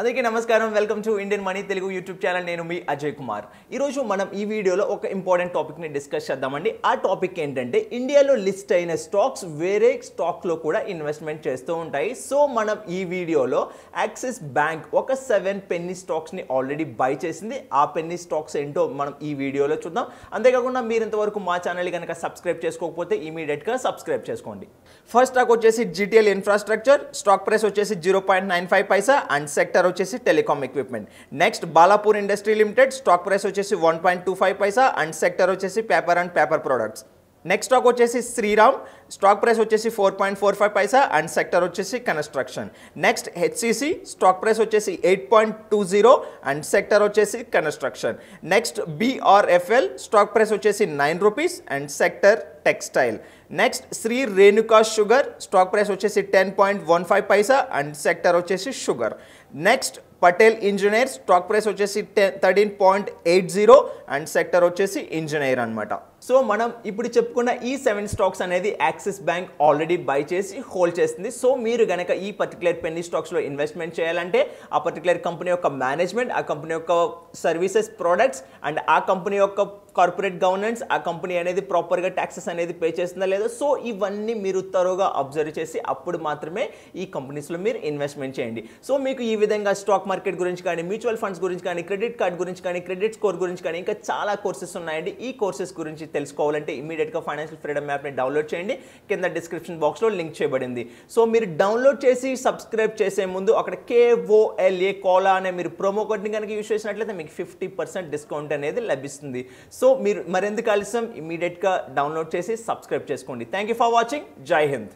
అందరికీ నమస్కారం. Welcome to Indian Money Telugu YouTube channel నేను మీ అజయ్ కుమార్ ఈరోజు మనం ఈ వీడియోలో ఒక ఇంపార్టెంట్ టాపిక్ని డిస్కస్ చేద్దామండి. ఆ టాపిక్ ఏంటంటే ఇండియాలో లిస్ట్ అయిన స్టాక్స్ వేరే స్టాక్లో కూడా ఇన్వెస్ట్మెంట్ చేస్తూ ఉంటాయి. సో మనం ఈ వీడియోలో యాక్సిస్ బ్యాంక్ ఒక సెవెన్ పెన్నీ స్టాక్స్ని ఆల్రెడీ బై చేసింది. ఆ పెన్నీ స్టాక్స్ ఏంటో మనం ఈ వీడియోలో చూద్దాం. అంతేకాకుండా మీరు ఇంతవరకు మా ఛానల్ కనుక సబ్స్క్రైబ్ చేసుకోకపోతే ఇమీడియట్గా సబ్స్క్రైబ్ చేసుకోండి. ఫస్ట్ స్టాక్ వచ్చేసి జీటీఎల్ ఇన్ఫ్రాస్ట్రక్చర్ స్టాక్ ప్రైస్ వచ్చేసి zero point nine five paisa and sector వచ్చేసి telecom equipment next Balapur industry limited stock price వచ్చేసి one point two five paisa and sector వచ్చేసి paper and paper products next stock వచ్చేసి Shriram. Stock price వచ్చేసి four point four five paisa and sector వచ్చేసి construction next HCC stock price వచ్చేసి eight point two zero and sector వచ్చేసి construction next BRFL stock price వచ్చేసి nine rupees and sector textile next Shree Renuka sugar stock price వచ్చేసి ten point one five paisa and sector వచ్చేసి sugar next Patel engineer stock price వచ్చేసి ten thirteen point eight zero and sector వచ్చేసి engineer అనమాట so మనం ఇప్పుడు చెప్పుకున్న ఈ seven stocks అనేది యాక్సిస్ బ్యాంక్ ఆల్రెడీ బై చేసి హోల్డ్ చేస్తుంది. సో మీరు కనుక ఈ పర్టికులర్ పెన్నీ స్టాక్స్లో ఇన్వెస్ట్మెంట్ చేయాలంటే ఆ పర్టికులర్ కంపెనీ యొక్క మేనేజ్మెంట్ ఆ కంపెనీ యొక్క సర్వీసెస్ ప్రోడక్ట్స్ అండ్ ఆ కంపెనీ యొక్క కార్పొరేట్ గవర్నెన్స్ ఆ కంపెనీ అనేది ప్రాపర్గా ట్యాక్సెస్ అనేది పే చేస్తుందా లేదా? సో ఇవన్నీ మీరు తరువుగా అబ్జర్వ్ చేసి అప్పుడు మాత్రమే ఈ కంపెనీస్లో మీరు ఇన్వెస్ట్మెంట్ చేయండి. సో మీకు ఈ విధంగా స్టాక్ మార్కెట్ గురించి కానీ మ్యూచువల్ ఫండ్స్ గురించి కానీ క్రెడిట్ కార్డ్ గురించి కానీ క్రెడిట్ స్కోర్ గురించి కానీ ఇంకా చాలా కోర్సెస్ ఉన్నాయండి. ఈ కోర్సెస్ గురించి తెలుసుకోవాలంటే ఇమీడియట్గా ఫైనాన్షియల్ ఫ్రీడమ్ యాప్ని డౌన్లోడ్ చేయండి. కింద డిస్క్రిప్షన్ బాక్స్లో లింక్ చేయబడింది. సో మీరు డౌన్లోడ్ చేసి సబ్స్క్రైబ్ చేసే ముందు అక్కడ కేఓఎల్ఏ కోలా అనే మీరు ప్రోమో కోడ్ని కనుక యూస్ చేసినట్లయితే మీకు ఫిఫ్టీ పర్సెంట్ డిస్కౌంట్ అనేది లభిస్తుంది. సో మీరు మరెందుకు ఆలస్యం? ఇమీడియట్గా డౌన్లోడ్ చేసి సబ్స్క్రైబ్ చేసుకోండి. థ్యాంక్ యూ ఫర్ వాచింగ్ జై హింద్